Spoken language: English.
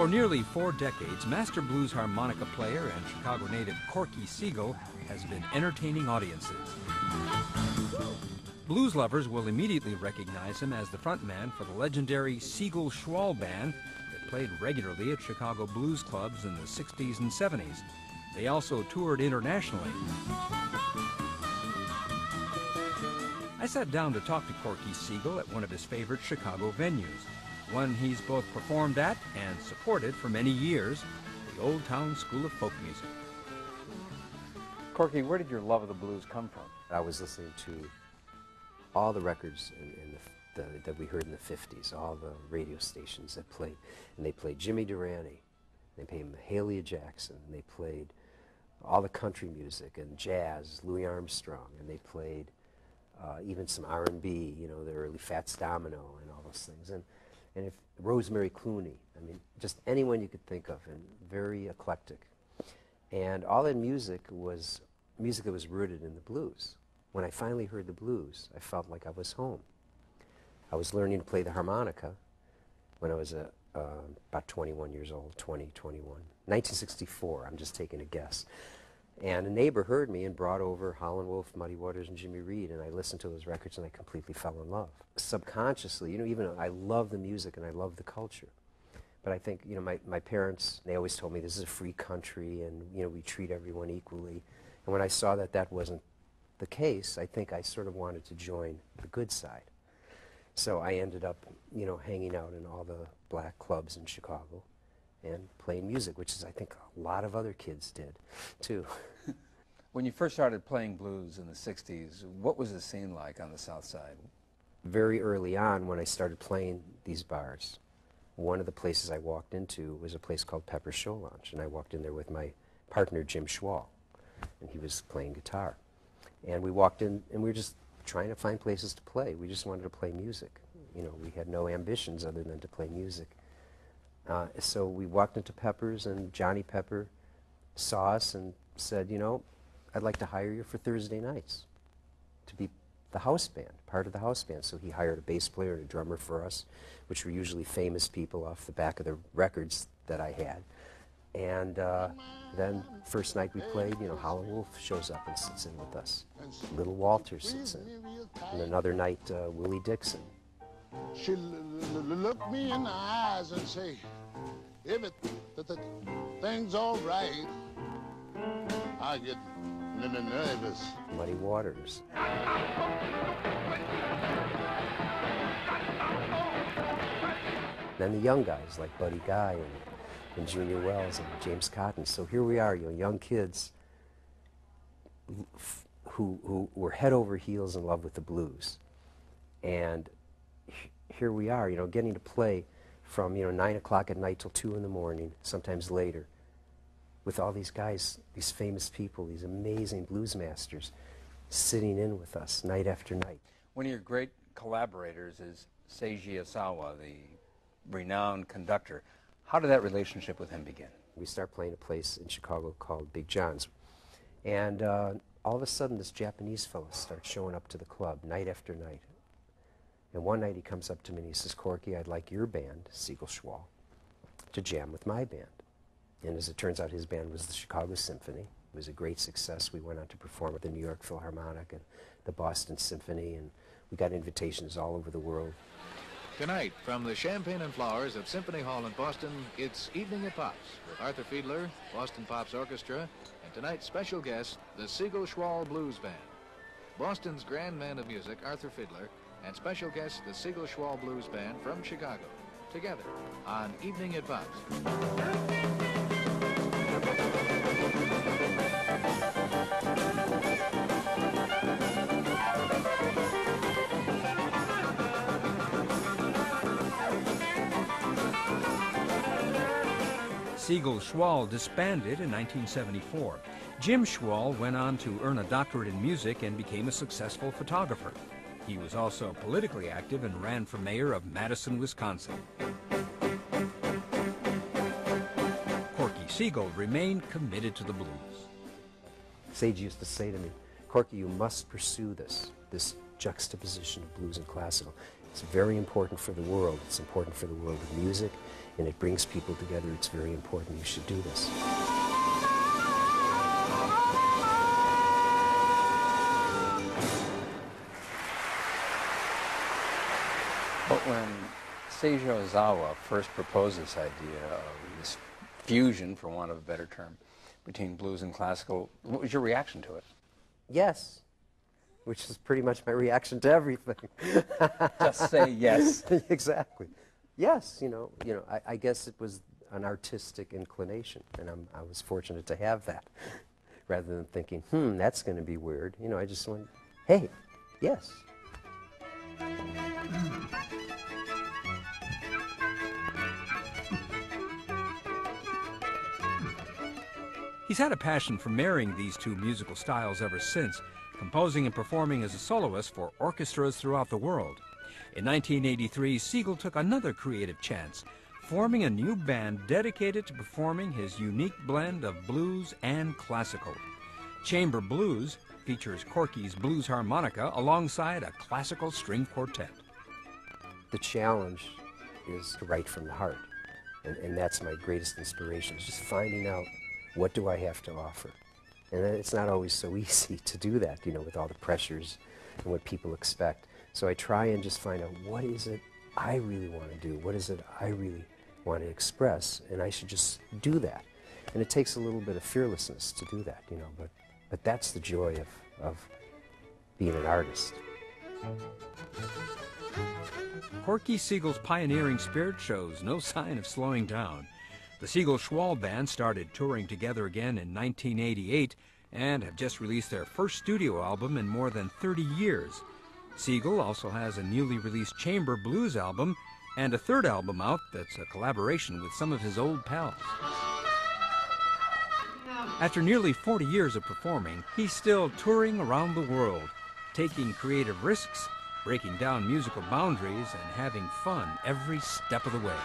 For nearly four decades, master blues harmonica player and Chicago native Corky Siegel has been entertaining audiences. Blues lovers will immediately recognize him as the frontman for the legendary Siegel Schwall Band that played regularly at Chicago blues clubs in the 60s and 70s. They also toured internationally. I sat down to talk to Corky Siegel at one of his favorite Chicago venues, one he's both performed at and supported for many years, the Old Town School of Folk Music. Corky, where did your love of the blues come from? I was listening to all the records in, in the, the, that we heard in the 50s, all the radio stations that played. And they played Jimmy Durante, they played Mahalia Jackson, and they played all the country music and jazz, Louis Armstrong, and they played uh, even some R&B, you know, the early Fats Domino and all those things. And, and if Rosemary Clooney, I mean, just anyone you could think of, and very eclectic. And all that music was music that was rooted in the blues. When I finally heard the blues, I felt like I was home. I was learning to play the harmonica when I was uh, uh, about 21 years old, 20, 21. 1964, I'm just taking a guess. And a neighbor heard me and brought over Howlin' Wolf, Muddy Waters, and Jimmy Reed, and I listened to those records and I completely fell in love. Subconsciously, you know, even I love the music and I love the culture. But I think, you know, my, my parents, they always told me this is a free country and, you know, we treat everyone equally. And when I saw that that wasn't the case, I think I sort of wanted to join the good side. So I ended up, you know, hanging out in all the black clubs in Chicago and playing music, which is, I think, a lot of other kids did, too. when you first started playing blues in the 60s, what was the scene like on the South Side? Very early on, when I started playing these bars, one of the places I walked into was a place called Pepper Show Lounge, and I walked in there with my partner, Jim Schwall, and he was playing guitar. And we walked in, and we were just trying to find places to play. We just wanted to play music. You know, we had no ambitions other than to play music. Uh, so we walked into Pepper's, and Johnny Pepper saw us and said, you know, I'd like to hire you for Thursday nights to be the house band, part of the house band. So he hired a bass player and a drummer for us, which were usually famous people off the back of the records that I had. And uh, then first night we played, you know, Howlin' Wolf shows up and sits in with us. Little Walter sits in. And another night, uh, Willie Dixon. She look me in the eyes and say, if it, th th thing's all right, I get nervous. Muddy Waters. Then the young guys like Buddy Guy and and Junior Wells and James Cotton. So here we are, you know, young kids who, who were head over heels in love with the blues. And here we are, you know, getting to play from, you know, 9 o'clock at night till 2 in the morning, sometimes later, with all these guys, these famous people, these amazing blues masters sitting in with us night after night. One of your great collaborators is Seiji Ozawa, the renowned conductor. How did that relationship with him begin? We start playing a place in Chicago called Big John's. And uh, all of a sudden, this Japanese fellow starts showing up to the club night after night. And one night he comes up to me and he says, Corky, I'd like your band, Siegel Schwall, to jam with my band. And as it turns out, his band was the Chicago Symphony. It was a great success. We went on to perform at the New York Philharmonic and the Boston Symphony, and we got invitations all over the world. Tonight, from the Champagne and Flowers of Symphony Hall in Boston, it's Evening at Pops with Arthur Fiedler, Boston Pops Orchestra, and tonight's special guest, the Siegel Schwall Blues Band. Boston's grand man of music, Arthur Fiedler, and special guest, the Siegel Schwall Blues Band from Chicago, together on Evening at Siegel Schwall disbanded in 1974. Jim Schwall went on to earn a doctorate in music and became a successful photographer. He was also politically active and ran for mayor of Madison, Wisconsin. Corky Siegel remained committed to the blues. Seiji used to say to me, Corky, you must pursue this, this juxtaposition of blues and classical. It's very important for the world. It's important for the world of music, and it brings people together. It's very important. You should do this. Seiji Ozawa first proposed this idea of this fusion, for want of a better term, between blues and classical, what was your reaction to it? Yes, which is pretty much my reaction to everything. Just say yes. exactly. Yes, you know, you know. I, I, guess it was an artistic inclination, and I'm, I was fortunate to have that, rather than thinking, hmm, that's going to be weird. You know, I just went, hey, yes. He's had a passion for marrying these two musical styles ever since, composing and performing as a soloist for orchestras throughout the world. In 1983, Siegel took another creative chance, forming a new band dedicated to performing his unique blend of blues and classical. Chamber Blues features Corky's blues harmonica alongside a classical string quartet. The challenge is to write from the heart, and, and that's my greatest inspiration, is just finding out what do I have to offer? And it's not always so easy to do that, you know, with all the pressures and what people expect. So I try and just find out what is it I really want to do? What is it I really want to express? And I should just do that. And it takes a little bit of fearlessness to do that, you know, but, but that's the joy of, of being an artist. Corky Siegel's pioneering spirit shows no sign of slowing down. The Siegel Schwall Band started touring together again in 1988 and have just released their first studio album in more than 30 years. Siegel also has a newly released chamber blues album and a third album out that's a collaboration with some of his old pals. After nearly 40 years of performing, he's still touring around the world, taking creative risks, breaking down musical boundaries, and having fun every step of the way.